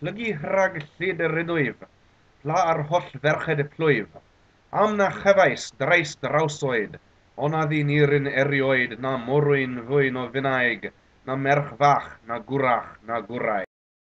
Plygu rhag llyd yr enwyf, pla ar holl ferched y plwyf. Am na chyfais dreist drawsoed, awsoed, ond nirin erioed na morwyn fwyn o funaig, na merch fach, na gwrach, na gwraig.